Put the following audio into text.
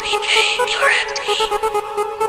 DJ Killer me.